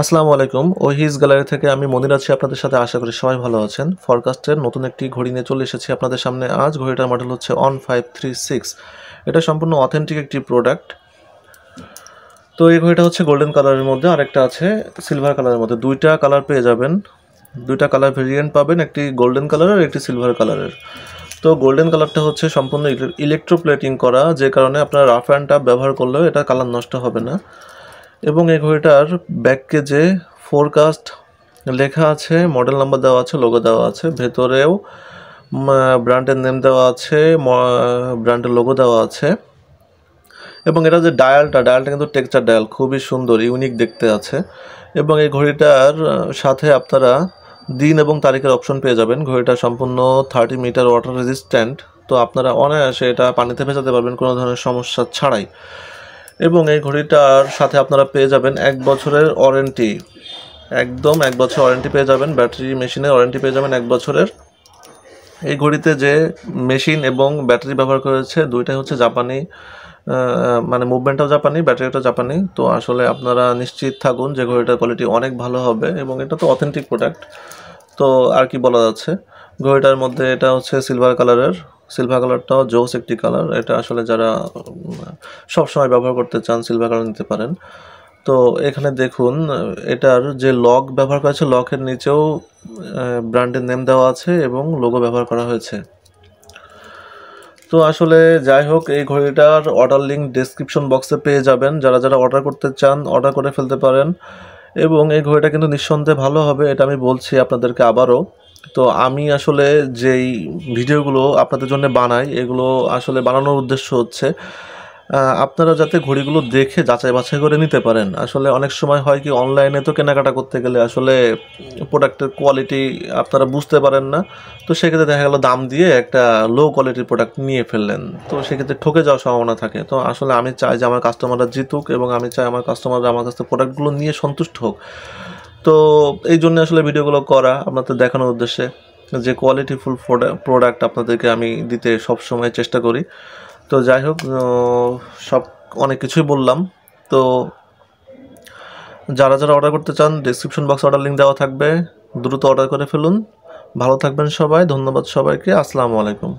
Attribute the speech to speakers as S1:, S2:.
S1: আসসালামু আলাইকুম। ওহিজ গ্যালারি থেকে আমি মনির আছি আপনাদের সাথে। আশা করি সবাই ভালো আছেন। ফরকাস্টের নতুন একটি ঘড়ি নিয়ে চলে এসেছি আপনাদের সামনে। আজ ঘড়িটার মডেল হচ্ছে অন ফাইভ থ্রি সিক্স এটা সম্পূর্ণ অথেন্টিক একটি প্রোডাক্ট তো এই ঘড়িটা হচ্ছে গোল্ডেন কালারের মধ্যে আরেকটা আছে সিলভার কালারের মধ্যে। দুইটা কালার পেয়ে যাবেন। দুইটা কালার ভেরিয়েন্ট পাবেন, একটি গোল্ডেন কালারের একটি সিলভার কালারের তো গোল্ডেন কালারটা হচ্ছে সম্পূর্ণ ইলেকট্রোপ্লেটিং করা, যে কারণে আপনার রাফ অ্যান্ড টাপ ব্যবহার করলেও এটা কালার নষ্ট হবে না। এবং এই ঘড়িটার ব্যাক যে ফোরকাস্ট লেখা আছে মডেল নাম্বার দেওয়া আছে লোগো দেওয়া আছে, ভেতরেও ব্র্যান্ডের নেম দেওয়া আছে ব্র্যান্ডের লোগো দেওয়া আছে। এবং এটা যে ডায়ালটা ডায়ালটা কিন্তু টেক্সচার ডায়াল খুবই সুন্দর ইউনিক দেখতে আছে। এবং এই ঘড়িটার সাথে আপনারা দিন এবং তারিখের অপশন পেয়ে যাবেন। ঘড়িটা সম্পূর্ণ থার্টি মিটার ওয়াটার রেজিস্ট্যান্ট তো আপনারা অনায়াসে এটা পানিতে ভেজাতে পারবেন, কোনো ধরনের সমস্যা ছাড়াই। এবং এই ঘড়িটার সাথে আপনারা পেয়ে যাবেন এক বছরের ওয়ারেন্টি। একদম এক বছর ওয়ারেন্টি পেয়ে যাবেন, ব্যাটারি মেশিনের ওয়ারেন্টি পেয়ে যাবেন এক বছরের। এই ঘড়িতে যে মেশিন এবং ব্যাটারি ব্যবহার করেছে, দুইটাই হচ্ছে জাপানি মানে মুভমেন্টটাও জাপানি, ব্যাটারিটাও জাপানি। তো আসলে আপনারা নিশ্চিত থাকুন যে ঘড়িটার কোয়ালিটি অনেক ভালো হবে এবং এটা তো অথেন্টিক প্রোডাক্ট তো আর কি বলা যাচ্ছে ঘড়িটার মধ্যে এটা হচ্ছে সিলভার কালারের সিলভার কালারটাও জোস একটি কালার এটা আসলে যারা সব সময় ব্যবহার করতে চান সিলভার কালার নিতে পারেন। তো এখানে দেখুন, এটার যে লক ব্যবহার করা হয়েছে, লকের নিচেও ব্র্যান্ডের নেম দেওয়া আছে এবং লোগো ব্যবহার করা হয়েছে। তো আসলে যাই হোক, এই ঘড়িটার অর্ডার লিঙ্ক ডিসক্রিপশন বক্সে পেয়ে যাবেন। যারা যারা অর্ডার করতে চান অর্ডার করে ফেলতে পারেন। এবং এই ঘড়িটা কিন্তু নিঃসন্দেহে ভালো হবে, এটা আমি বলছি আপনাদেরকে আবারও। তো আমি আসলে যেই ভিডিওগুলো আপনাদের জন্য বানাই, এগুলো আসলে বানানোর উদ্দেশ্য হচ্ছে আপনারা যাতে ঘড়িগুলো দেখে যাচাই বাছাই করে নিতে পারেন। আসলে অনেক সময় হয় কি অনলাইনে তো কেনাকাটা করতে গেলে আসলে প্রোডাক্টের কোয়ালিটি আপনারা বুঝতে পারেন না, তো সেক্ষেত্রে দেখা গেল দাম দিয়ে একটা লো কোয়ালিটির প্রোডাক্ট নিয়ে ফেললেন। তো সেক্ষেত্রে ঠকে যাওয়ার সম্ভাবনা থাকে। তো আসলে আমি চাই যে আমার কাস্টমাররা জিতুক এবং আমি চাই আমার কাস্টমাররা আমার কাছ থেকে প্রোডাক্টগুলো নিয়ে সন্তুষ্ট হোক। তো এই জন্য আসলে ভিডিওগুলো করা, আপনাদের দেখানোর উদ্দেশ্যে যে কোয়ালিটিফুল প্রোডাক্ট আপনাদেরকে আমি দিতে সব সময় চেষ্টা করি। তো যাই হোক সব অনেক কিছুই বললাম। তো যারা যারা অর্ডার করতে চান ডিসক্রিপশন বক্সে অর্ডার লিঙ্ক দেওয়া থাকবে। দ্রুত অর্ডার করে ফেলুন। ভালো থাকবেন সবাই। ধন্যবাদ সবাইকে। আসসালামু আলাইকুম।